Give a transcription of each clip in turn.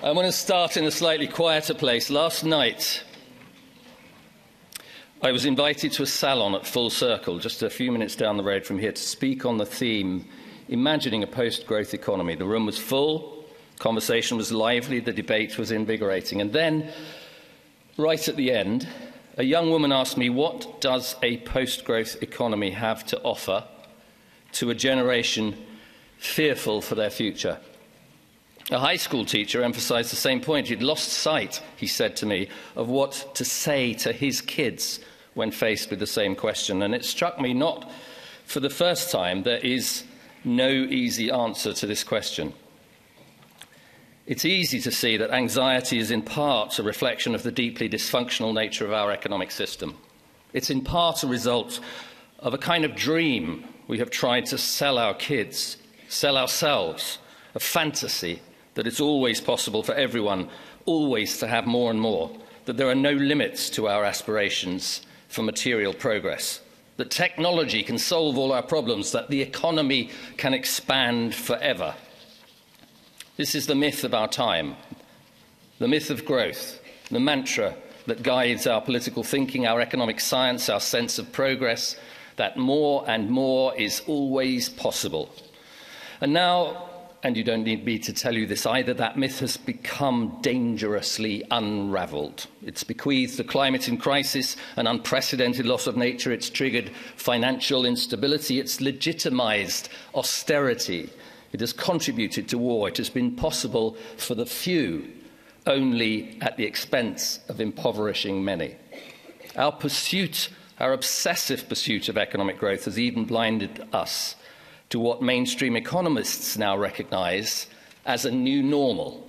I want to start in a slightly quieter place. Last night, I was invited to a salon at Full Circle, just a few minutes down the road from here, to speak on the theme Imagining a Post Growth Economy. The room was full, conversation was lively, the debate was invigorating. And then, right at the end, a young woman asked me, What does a post growth economy have to offer to a generation fearful for their future? A high school teacher emphasized the same point. He'd lost sight, he said to me, of what to say to his kids when faced with the same question. And it struck me not for the first time there is no easy answer to this question. It's easy to see that anxiety is in part a reflection of the deeply dysfunctional nature of our economic system. It's in part a result of a kind of dream we have tried to sell our kids, sell ourselves, a fantasy that it's always possible for everyone always to have more and more, that there are no limits to our aspirations for material progress, that technology can solve all our problems, that the economy can expand forever. This is the myth of our time, the myth of growth, the mantra that guides our political thinking, our economic science, our sense of progress, that more and more is always possible. And now and you don't need me to tell you this either, that myth has become dangerously unravelled. It's bequeathed the climate in crisis, an unprecedented loss of nature, it's triggered financial instability, it's legitimised austerity, it has contributed to war, it has been possible for the few, only at the expense of impoverishing many. Our pursuit, our obsessive pursuit of economic growth has even blinded us to what mainstream economists now recognise as a new normal.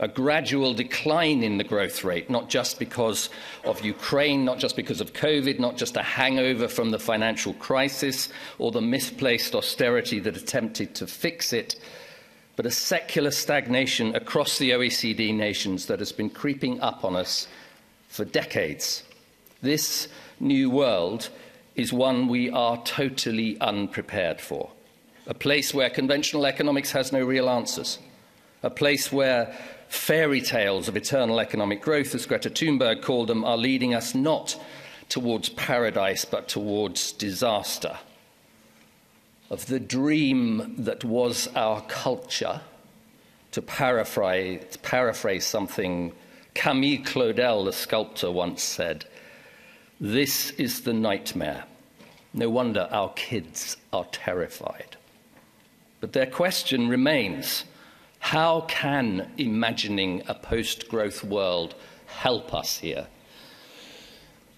A gradual decline in the growth rate, not just because of Ukraine, not just because of COVID, not just a hangover from the financial crisis or the misplaced austerity that attempted to fix it, but a secular stagnation across the OECD nations that has been creeping up on us for decades. This new world is one we are totally unprepared for. A place where conventional economics has no real answers. A place where fairy tales of eternal economic growth, as Greta Thunberg called them, are leading us not towards paradise but towards disaster. Of the dream that was our culture, to paraphrase, to paraphrase something Camille Claudel, the sculptor, once said, This is the nightmare. No wonder our kids are terrified. But their question remains how can imagining a post growth world help us here?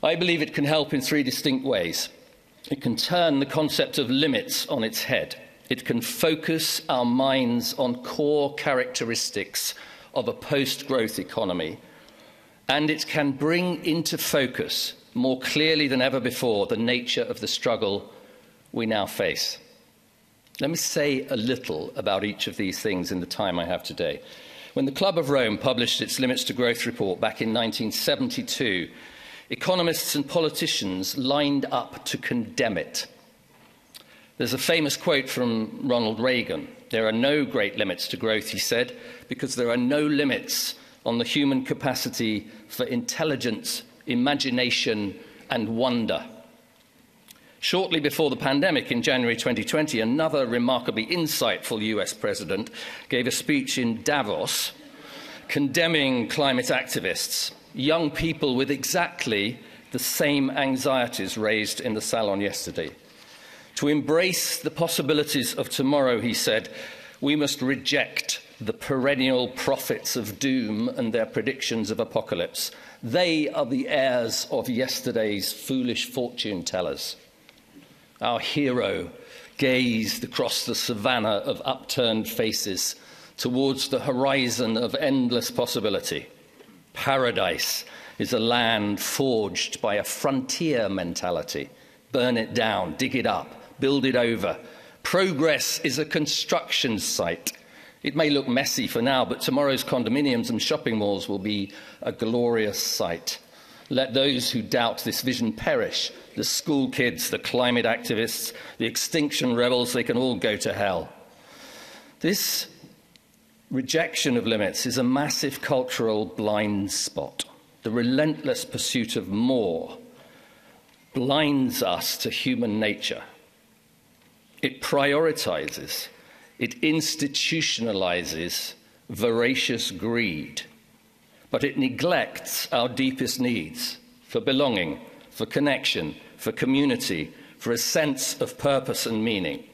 I believe it can help in three distinct ways. It can turn the concept of limits on its head. It can focus our minds on core characteristics of a post growth economy. And it can bring into focus more clearly than ever before the nature of the struggle we now face. Let me say a little about each of these things in the time I have today. When the Club of Rome published its Limits to Growth report back in 1972, economists and politicians lined up to condemn it. There's a famous quote from Ronald Reagan There are no great limits to growth, he said, because there are no limits on the human capacity for intelligence imagination, and wonder. Shortly before the pandemic in January 2020, another remarkably insightful US president gave a speech in Davos condemning climate activists, young people with exactly the same anxieties raised in the salon yesterday. To embrace the possibilities of tomorrow, he said, we must reject the perennial prophets of doom and their predictions of apocalypse. They are the heirs of yesterday's foolish fortune tellers. Our hero gazed across the savannah of upturned faces towards the horizon of endless possibility. Paradise is a land forged by a frontier mentality. Burn it down, dig it up, build it over. Progress is a construction site it may look messy for now, but tomorrow's condominiums and shopping malls will be a glorious sight. Let those who doubt this vision perish. The school kids, the climate activists, the extinction rebels, they can all go to hell. This rejection of limits is a massive cultural blind spot. The relentless pursuit of more blinds us to human nature. It prioritizes, it institutionalizes voracious greed, but it neglects our deepest needs for belonging, for connection, for community, for a sense of purpose and meaning.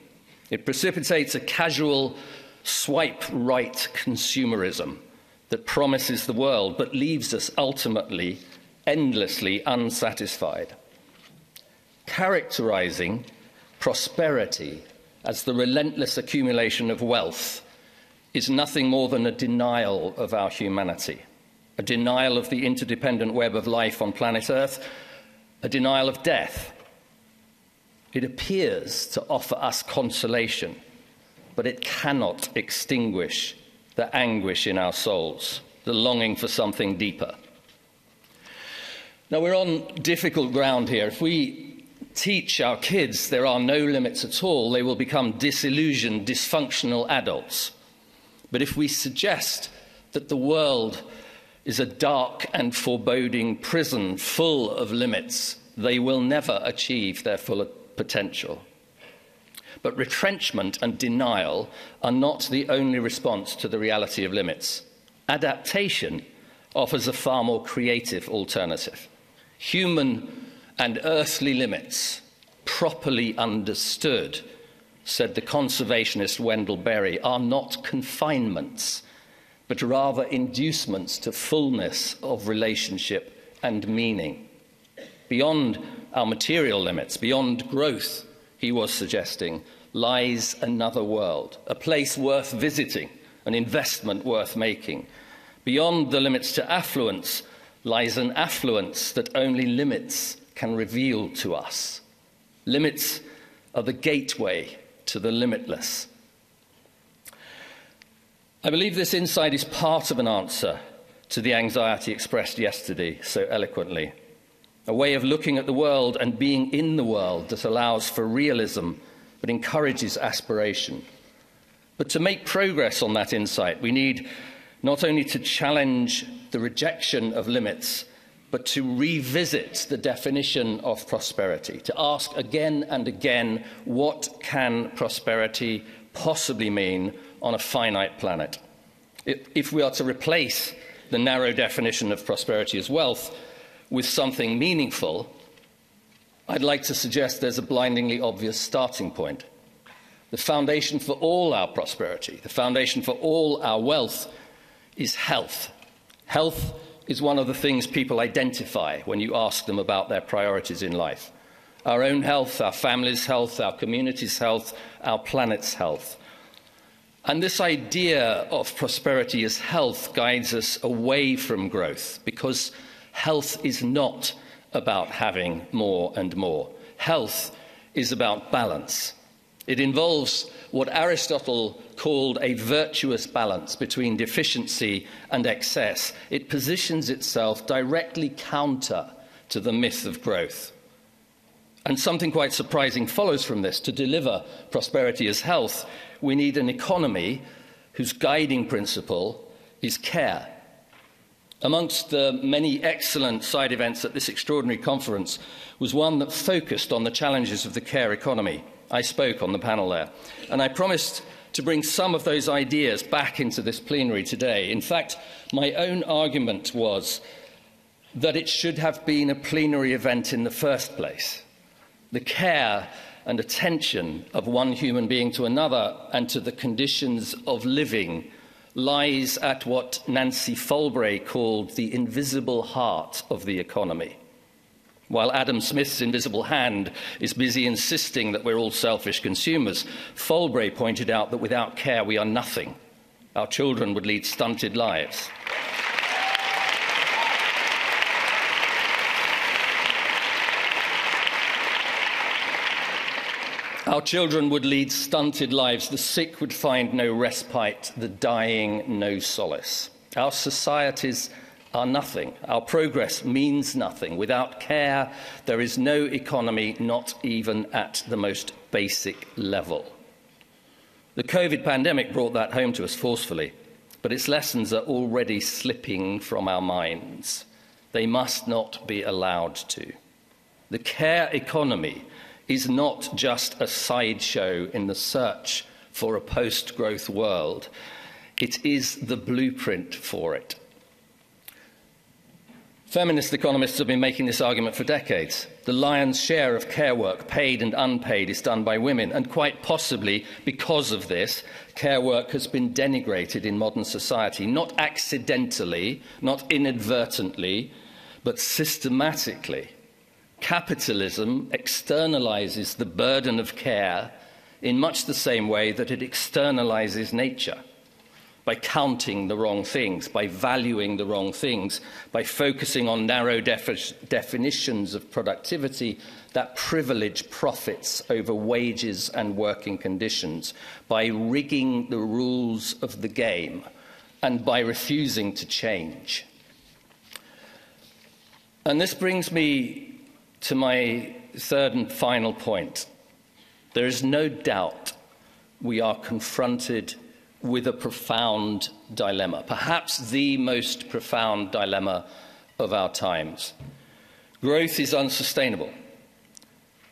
It precipitates a casual swipe right consumerism that promises the world but leaves us ultimately endlessly unsatisfied. Characterizing prosperity as the relentless accumulation of wealth is nothing more than a denial of our humanity, a denial of the interdependent web of life on planet Earth, a denial of death. It appears to offer us consolation but it cannot extinguish the anguish in our souls, the longing for something deeper. Now, we're on difficult ground here. If we teach our kids there are no limits at all, they will become disillusioned, dysfunctional adults. But if we suggest that the world is a dark and foreboding prison full of limits, they will never achieve their full potential. But retrenchment and denial are not the only response to the reality of limits. Adaptation offers a far more creative alternative. Human and earthly limits, properly understood, said the conservationist Wendell Berry, are not confinements, but rather inducements to fullness of relationship and meaning. Beyond our material limits, beyond growth he was suggesting, lies another world, a place worth visiting, an investment worth making. Beyond the limits to affluence lies an affluence that only limits can reveal to us. Limits are the gateway to the limitless. I believe this insight is part of an answer to the anxiety expressed yesterday so eloquently a way of looking at the world and being in the world that allows for realism but encourages aspiration. But to make progress on that insight, we need not only to challenge the rejection of limits, but to revisit the definition of prosperity, to ask again and again what can prosperity possibly mean on a finite planet? If we are to replace the narrow definition of prosperity as wealth with something meaningful, I'd like to suggest there's a blindingly obvious starting point. The foundation for all our prosperity, the foundation for all our wealth is health. Health is one of the things people identify when you ask them about their priorities in life. Our own health, our family's health, our community's health, our planet's health. And this idea of prosperity as health guides us away from growth because Health is not about having more and more. Health is about balance. It involves what Aristotle called a virtuous balance between deficiency and excess. It positions itself directly counter to the myth of growth. And something quite surprising follows from this. To deliver prosperity as health, we need an economy whose guiding principle is care. Amongst the many excellent side events at this extraordinary conference was one that focused on the challenges of the care economy. I spoke on the panel there, and I promised to bring some of those ideas back into this plenary today. In fact, my own argument was that it should have been a plenary event in the first place. The care and attention of one human being to another and to the conditions of living lies at what Nancy Folbre called the invisible heart of the economy. While Adam Smith's invisible hand is busy insisting that we're all selfish consumers, Folbre pointed out that without care we are nothing. Our children would lead stunted lives. Our children would lead stunted lives, the sick would find no respite, the dying no solace. Our societies are nothing. Our progress means nothing. Without care, there is no economy, not even at the most basic level. The COVID pandemic brought that home to us forcefully. but its lessons are already slipping from our minds. They must not be allowed to. The care economy is not just a sideshow in the search for a post growth world, it is the blueprint for it. Feminist economists have been making this argument for decades. The lion's share of care work, paid and unpaid, is done by women, and quite possibly because of this, care work has been denigrated in modern society, not accidentally, not inadvertently, but systematically. Capitalism externalizes the burden of care in much the same way that it externalizes nature by counting the wrong things, by valuing the wrong things, by focusing on narrow defi definitions of productivity that privilege profits over wages and working conditions, by rigging the rules of the game, and by refusing to change. And this brings me to my third and final point. There is no doubt we are confronted with a profound dilemma, perhaps the most profound dilemma of our times. Growth is unsustainable,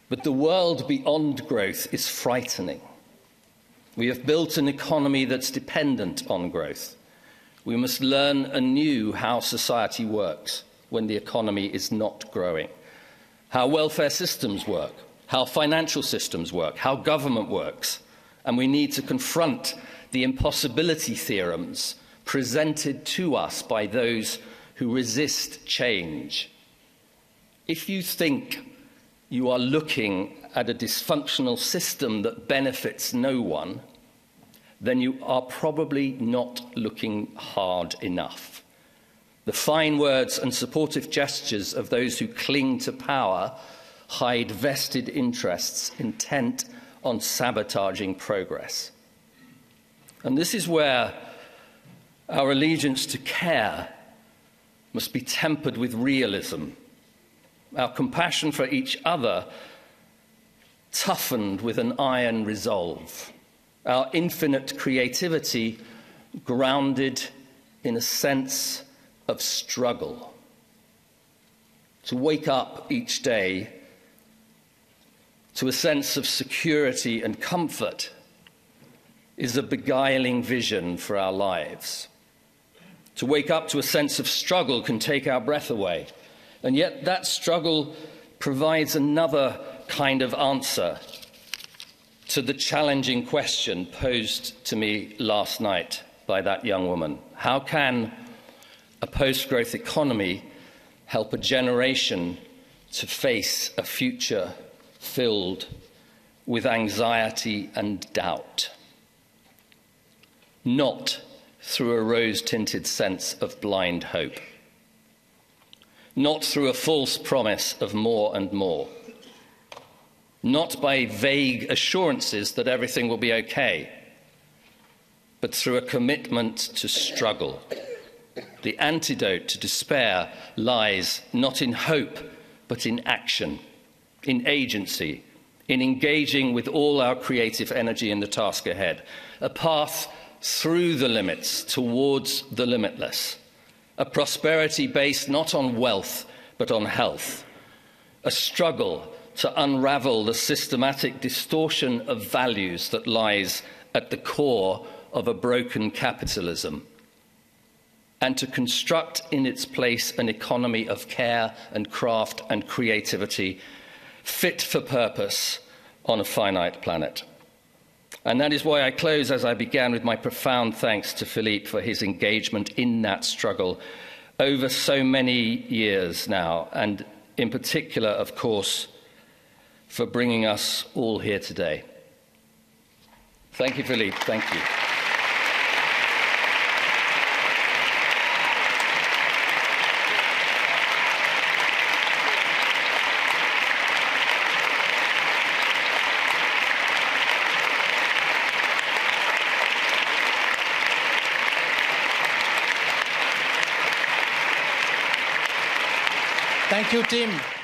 but the world beyond growth is frightening. We have built an economy that's dependent on growth. We must learn anew how society works when the economy is not growing, how welfare systems work, how financial systems work, how government works. And we need to confront the impossibility theorems presented to us by those who resist change. If you think you are looking at a dysfunctional system that benefits no one, then you are probably not looking hard enough. The fine words and supportive gestures of those who cling to power hide vested interests intent on sabotaging progress. And this is where our allegiance to care must be tempered with realism, our compassion for each other toughened with an iron resolve, our infinite creativity grounded in a sense of struggle. To wake up each day to a sense of security and comfort is a beguiling vision for our lives. To wake up to a sense of struggle can take our breath away. And yet, that struggle provides another kind of answer to the challenging question posed to me last night by that young woman How can a post growth economy help a generation to face a future filled with anxiety and doubt? not through a rose tinted sense of blind hope, not through a false promise of more and more, not by vague assurances that everything will be okay, but through a commitment to struggle. The antidote to despair lies not in hope, but in action, in agency, in engaging with all our creative energy in the task ahead. A path through the limits towards the limitless, a prosperity based not on wealth but on health, a struggle to unravel the systematic distortion of values that lies at the core of a broken capitalism, and to construct in its place an economy of care and craft and creativity fit for purpose on a finite planet. And that is why I close as I began with my profound thanks to Philippe for his engagement in that struggle over so many years now, and in particular, of course, for bringing us all here today. Thank you, Philippe. Thank you. Thank you, Tim.